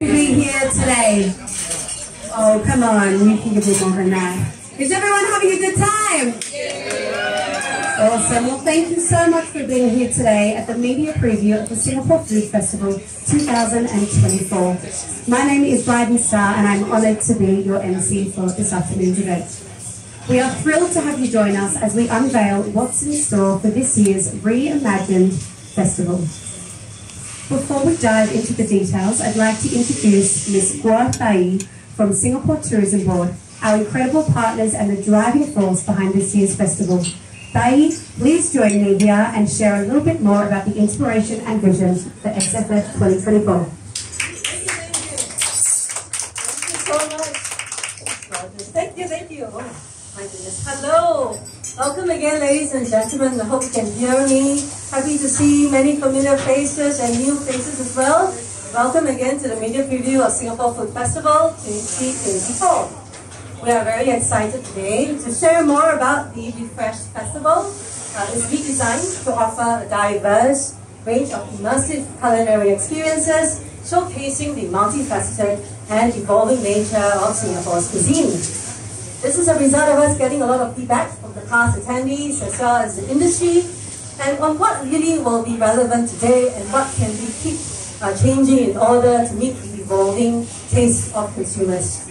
to be here today. Oh, come on, you can give me more than that. Is everyone having a good time? Awesome. Well, thank you so much for being here today at the media preview of the Singapore Food Festival 2024. My name is Bryden Starr, and I'm honoured to be your MC for this afternoon's event. We are thrilled to have you join us as we unveil what's in store for this year's reimagined festival. Before we dive into the details, I'd like to introduce Ms. Gua Thai from Singapore Tourism Board, our incredible partners and the driving force behind this year's festival. Thai, please join me here and share a little bit more about the inspiration and vision for SFF 2024. Thank you, thank you. Oh, my goodness. Hello. Welcome again, ladies and gentlemen. I hope you can hear me. Happy to see many familiar faces and new faces as well. Welcome again to the media preview of Singapore Food Festival 2024. We are very excited today to share more about the Refreshed Festival. Uh, it's redesigned to offer a diverse range of immersive culinary experiences, showcasing the multifaceted and evolving nature of Singapore's cuisine. This is a result of us getting a lot of feedback from the past attendees as well as the industry and on what really will be relevant today and what can we keep uh, changing in order to meet the evolving tastes of consumers.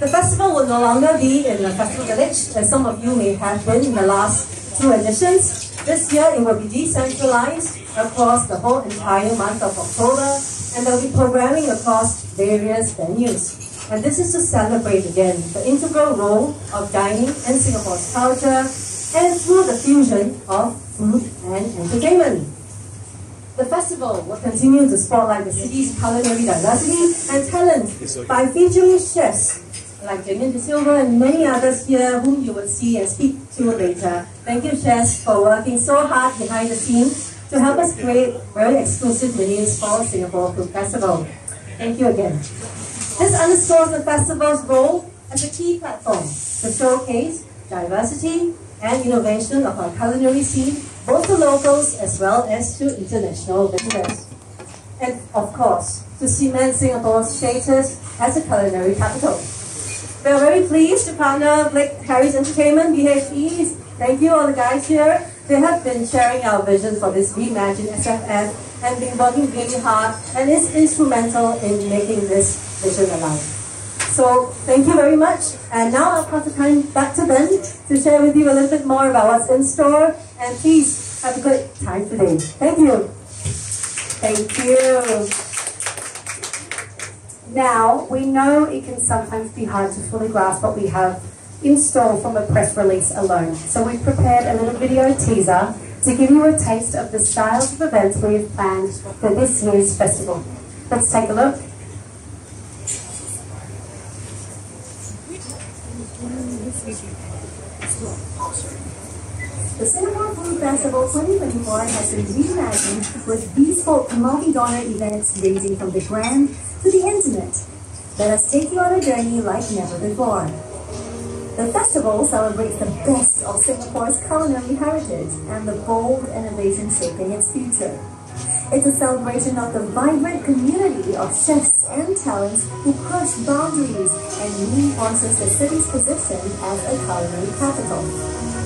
The festival will no longer be in the festival village, as some of you may have been in the last two editions. This year it will be decentralized across the whole entire month of October and there will be programming across various venues. And this is to celebrate again the integral role of dining in Singapore's culture and through the fusion of food and entertainment. The festival will continue to spotlight the city's culinary diversity and talent by featuring chefs like Damian D'Silva and many others here whom you will see and speak to later. Thank you, chefs, for working so hard behind the scenes to help us create very exclusive menus for Singapore Food Festival. Thank you again. This underscores the festival's role as a key platform to showcase diversity and innovation of our culinary scene, both to locals as well as to international visitors. And of course, to cement Singapore's status as a culinary capital. We are very pleased to partner Blake Harris Entertainment, BHE. Thank you all the guys here. They have been sharing our vision for this reimagined SFF and been working really hard and is instrumental in making this vision alive. So thank you very much. And now I'll pass the time back to Ben to share with you a little bit more about what's in store. And please have a good time today. Thank you. Thank you. Now, we know it can sometimes be hard to fully grasp what we have in store from a press release alone. So we've prepared a little video teaser to give you a taste of the styles of events we have planned for this year's festival. Let's take a look. The Singapore Food Festival 2024 has been reimagined with bespoke multi-donor events ranging from the grand to the intimate. Let us take you on a journey like never before. The festival celebrates the best of Singapore's culinary heritage and the bold innovation shaping its future. It's a celebration of the vibrant community of chefs and talents who crush boundaries and reinforces the city's position as a culinary capital.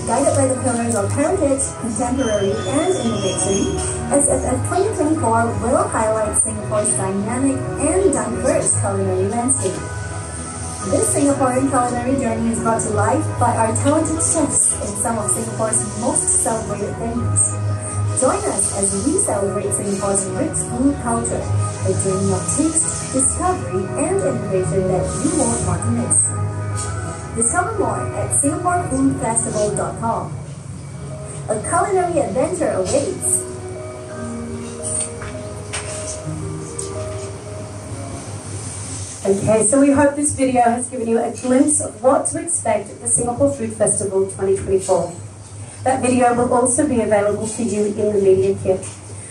Guided by the pillars of heritage, contemporary, and innovation, SFF 2024 will highlight Singapore's dynamic and diverse culinary landscape. This Singaporean culinary journey is brought to life by our talented chefs in some of Singapore's most celebrated venues. Join us as we celebrate Singapore's rich food culture, a journey of taste, discovery, and innovation that you won't want to miss. Discover more at singaporefoodfestival.com. A culinary adventure awaits. Okay, so we hope this video has given you a glimpse of what to expect at the Singapore Food Festival 2024. That video will also be available for you in the media kit.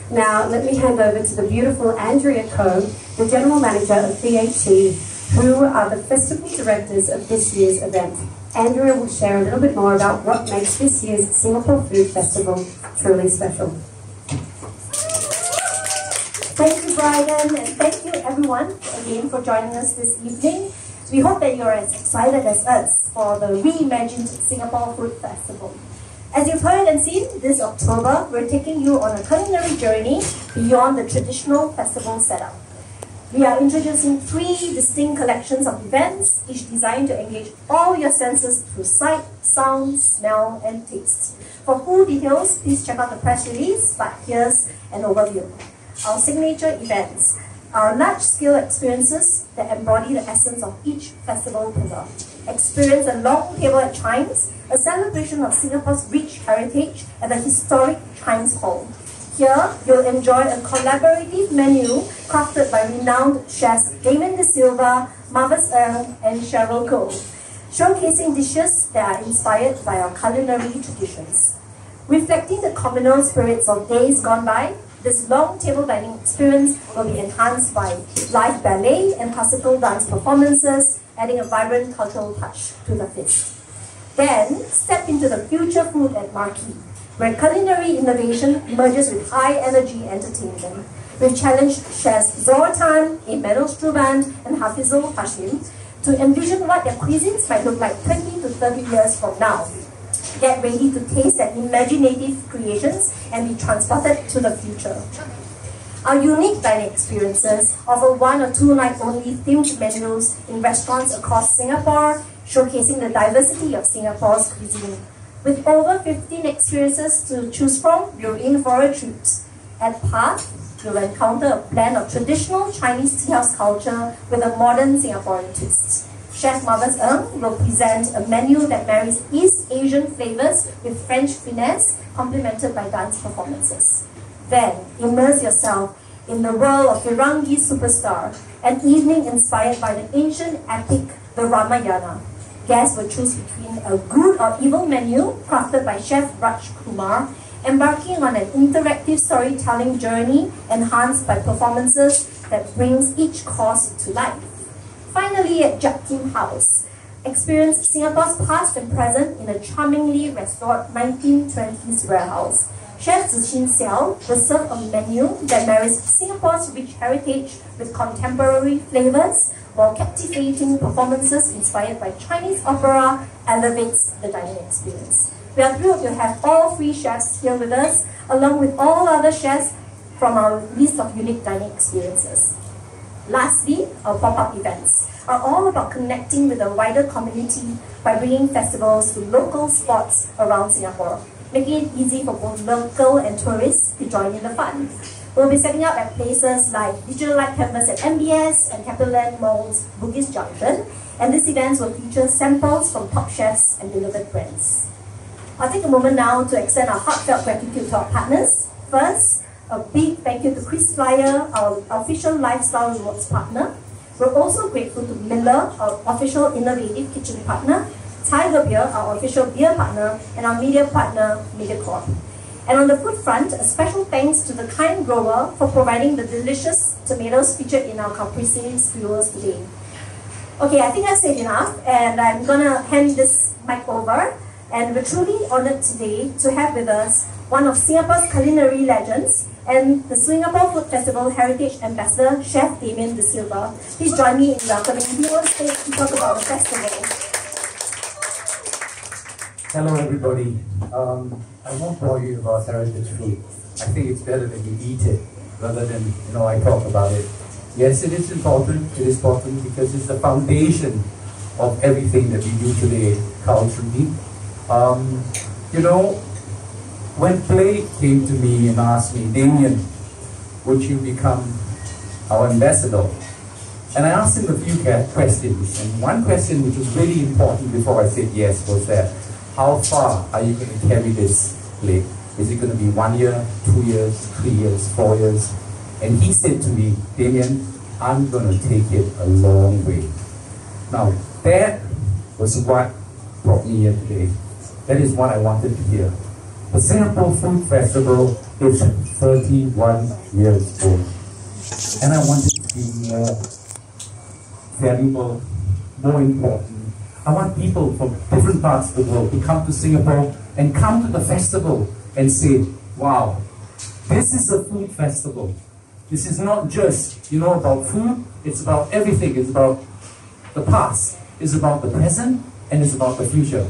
Now, let me hand over to the beautiful Andrea Coe, the General Manager of BHE, who are the festival directors of this year's event. Andrea will share a little bit more about what makes this year's Singapore Food Festival truly special. Thank you, Brian, and thank you everyone again for joining us this evening. We hope that you're as excited as us for the reimagined Singapore Food Festival. As you've heard and seen, this October, we're taking you on a culinary journey beyond the traditional festival setup. We are introducing three distinct collections of events, each designed to engage all your senses through sight, sound, smell, and taste. For full details, please check out the press release, but here's an overview. Our signature events our large-scale experiences that embody the essence of each festival pillar. Experience a long table at CHIJMES, a celebration of Singapore's rich heritage at the historic CHIJMES Hall. Here, you'll enjoy a collaborative menu crafted by renowned chefs Damien De Silva, Marvas Ng, and Cheryl Cole, showcasing dishes that are inspired by our culinary traditions. Reflecting the communal spirits of days gone by, this long table dining experience will be enhanced by live ballet and classical dance performances, adding a vibrant cultural touch to the feast. Then, step into the future food at Marquee where culinary innovation merges with high-energy entertainment. We've challenged chefs Zor Tan, Emmanuel Stroobant, and Hafizul Hashim to envision what their cuisines might look like 20 to 30 years from now. Get ready to taste their imaginative creations and be transported to the future. Our unique dining experiences offer one or two night only themed menus in restaurants across Singapore, showcasing the diversity of Singapore's cuisine. With over 15 experiences to choose from, you're in for a treat. At Path, you'll encounter a blend of traditional Chinese tea house culture with a modern Singaporean twist. Chef Marvas Ng will present a menu that marries East Asian flavors with French finesse, complemented by dance performances. Then, immerse yourself in the world of Firangi Superstar, an evening inspired by the ancient epic, the Ramayana. Guests will choose between a good or evil menu crafted by Chef Raj Kumar, embarking on an interactive storytelling journey enhanced by performances that brings each course to life. Finally, at Kim House, experience Singapore's past and present in a charmingly restored 1920s warehouse. Chef Zixin Xiao will serve a menu that marries Singapore's rich heritage with contemporary flavors, while captivating performances inspired by Chinese opera elevates the dining experience. We are thrilled to have all three chefs here with us, along with all other chefs from our list of unique dining experiences. Lastly, our pop-up events are all about connecting with the wider community by bringing festivals to local spots around Singapore making it easy for both local and tourists to join in the fun. We'll be setting up at places like Digital Light Canvas at MBS and CapitaLand Mall's Bugis Junction, and these events will feature samples from top chefs and beloved brands. I'll take a moment now to extend our heartfelt gratitude to our partners. First, a big thank you to KrisFlyer, our official lifestyle rewards partner. We're also grateful to Miele, our official innovative kitchen partner, Tiger Beer, our official beer partner, and our media partner, MediaCorp. And on the food front, a special thanks to the kind grower for providing the delicious tomatoes featured in our caprese skewers today. Okay, I think I've said enough, and I'm gonna hand this mic over. And we're truly honored today to have with us one of Singapore's culinary legends and the Singapore Food Festival Heritage Ambassador, Chef Damian D'Silva. Please join me in welcoming him on stage to talk about the festival. Hello, everybody. Um, I won't bore you about heritage food. I think it's better that you eat it rather than you know I talk about it. Yes, it is important. It is important because it's the foundation of everything that we do today culturally. Um, you know, when Clay came to me and asked me, Damian, would you become our ambassador? And I asked him a few questions, and one question which was really important before I said yes was that how far are you going to carry this lake? Is it going to be one year, two years, three years, four years? And he said to me, Damian, I'm going to take it a long way. Now, that was what brought me here today. That is what I wanted to hear. The Singapore Food Festival is 31 years old. And I wanted to be more valuable, more important, I want people from different parts of the world to come to Singapore and come to the festival and say, wow, this is a food festival. This is not just, you know, about food, it's about everything. It's about the past, it's about the present, and it's about the future.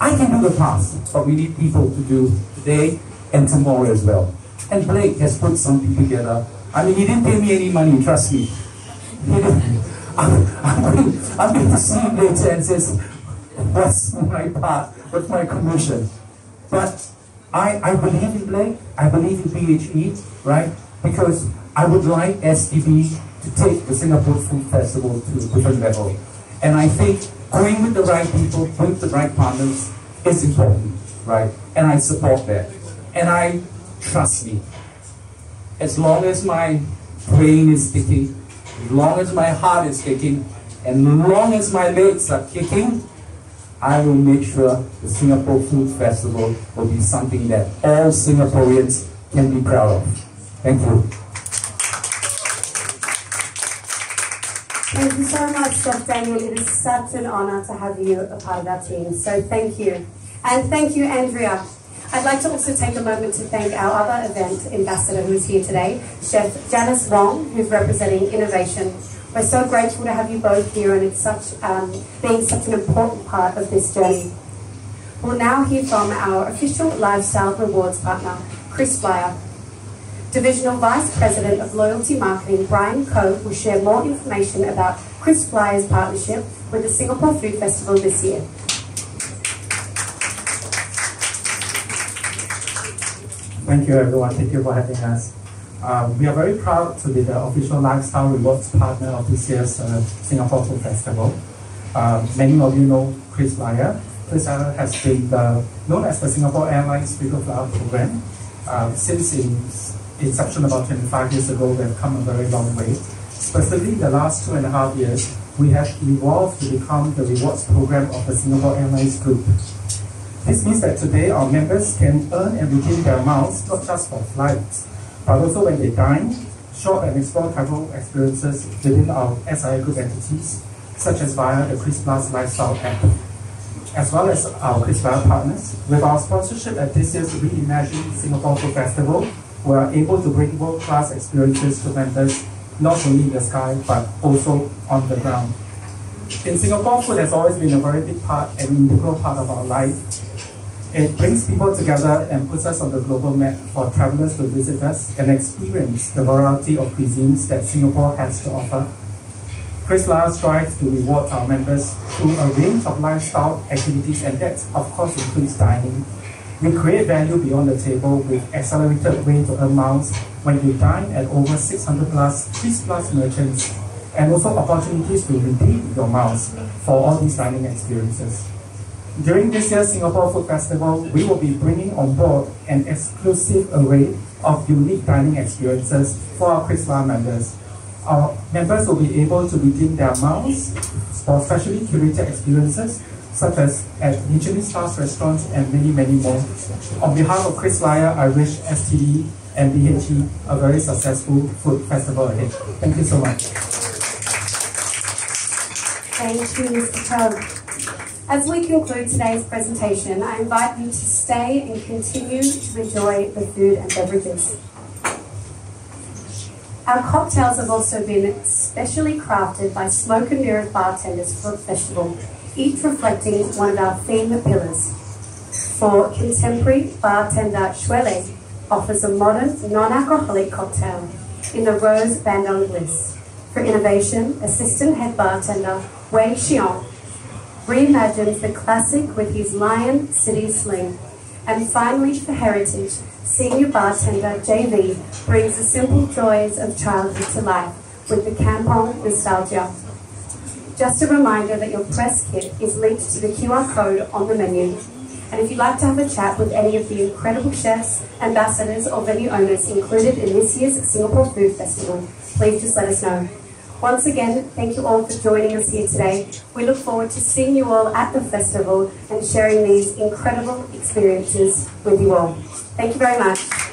I can do the past, but we need people to do today and tomorrow as well. And Blake has put something together. I mean, he didn't pay me any money, trust me. I'm, going, I'm going to see him later and says, what's my part, what's my commission? But I, I believe in Blake, I believe in PHE, right? Because I would like STB to take the Singapore Food Festival to a different level. And I think going with the right people, with the right partners is important, right? And I support that. And I trust me. As long as my brain is ticking, as long as my heart is kicking, and as long as my legs are kicking, I will make sure the Singapore Food Festival will be something that all Singaporeans can be proud of. Thank you. You so much, Chef Daniel. It is such an honor to have you a part of our team. So thank you. And thank you, Andrea. I'd like to also take a moment to thank our other event ambassador who is here today, Chef Janice Wong, who's representing innovation. We're so grateful to have you both here and it's such um, being such an important part of this journey. We'll now hear from our official lifestyle rewards partner, KrisFlyer. Divisional Vice President of Loyalty Marketing, Brian Coe, will share more information about KrisFlyer's partnership with the Singapore Food Festival this year. Thank you everyone, thank you for having us. Um, we are very proud to be the official lifestyle rewards partner of this year's uh, Singapore Food Festival. Uh, many of you know KrisFlyer. Chris Flyer has been the, known as the Singapore Airlines Frequent Flyer Program. Uh, since its inception about 25 years ago, we have come a very long way. Specifically, the last two and a half years, we have evolved to become the rewards program of the Singapore Airlines Group. This means that today our members can earn and redeem their miles not just for flights, but also when they dine, shop and explore travel experiences within our SIA group entities, such as via the Kris+ Lifestyle app, as well as our Kris+ partners. With our sponsorship at this year's Reimagine Singapore Food Festival, we are able to bring world-class experiences to members not only in the sky, but also on the ground. In Singapore, food has always been a very big part and integral part of our life. It brings people together and puts us on the global map for travelers to visit us and experience the variety of cuisines that Singapore has to offer. KrisFlyer strives to reward our members through a range of lifestyle activities, and that, of course, includes dining. We create value beyond the table with accelerated way to earn miles when you dine at over 600 plus Kris+ merchants, and also opportunities to redeem your miles for all these dining experiences. During this year's Singapore Food Festival, we will be bringing on board an exclusive array of unique dining experiences for our Chris members. Our members will be able to redeem their miles for specially curated experiences such as at Michelin stars restaurants and many, many more. On behalf of KrisFlyer, I wish STB and BHE a very successful food festival ahead. Thank you so much. Thank you, Mr. Chow. As we conclude today's presentation, I invite you to stay and continue to enjoy the food and beverages. Our cocktails have also been specially crafted by Smoke and Mirrors bartenders for the festival, each reflecting one of our theme pillars. For contemporary bartender Shuele offers a modern, non-alcoholic cocktail in the Rose Bandung Bliss. For innovation, assistant head bartender Wei Xiong reimagines the classic with his Lion City Sling. And finally, for heritage, senior bartender JV brings the simple joys of childhood to life with the Kampong Nostalgia. Just a reminder that your press kit is linked to the QR code on the menu. And if you'd like to have a chat with any of the incredible chefs, ambassadors, or venue owners included in this year's Singapore Food Festival, please just let us know. Once again, thank you all for joining us here today. We look forward to seeing you all at the festival and sharing these incredible experiences with you all. Thank you very much.